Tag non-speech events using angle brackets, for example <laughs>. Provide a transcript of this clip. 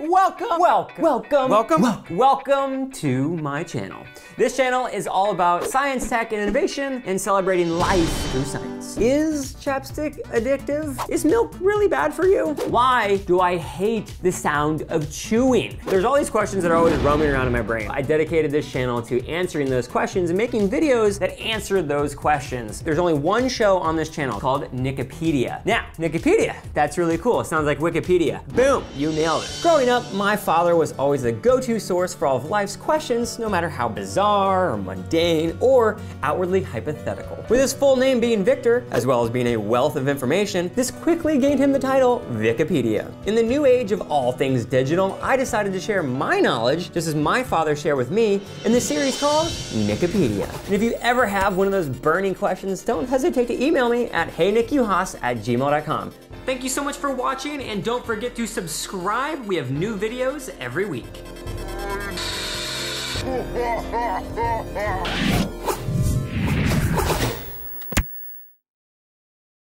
Welcome, welcome, welcome, Welcome. welcome, to my channel. This channel is all about science, tech, and innovation, and celebrating life through science. Is chapstick addictive? Is milk really bad for you? Why do I hate the sound of chewing? There's all these questions that are always roaming around in my brain. I dedicated this channel to answering those questions and making videos that answer those questions. There's only one show on this channel called Nickipedia. Now, Nickipedia, that's really cool. It sounds like Wikipedia. Boom, you nailed it. Growing up, my father was always the go-to source for all of life's questions, no matter how bizarre or mundane or outwardly hypothetical. With his full name being Victor, as well as being a wealth of information, this quickly gained him the title Vicipedia. In the new age of all things digital, I decided to share my knowledge, just as my father shared with me, in the series called Nickipedia. And if you ever have one of those burning questions, don't hesitate to email me at heynickuhas at gmail.com. Thank you so much for watching, and don't forget to subscribe. We have new videos every week. <laughs>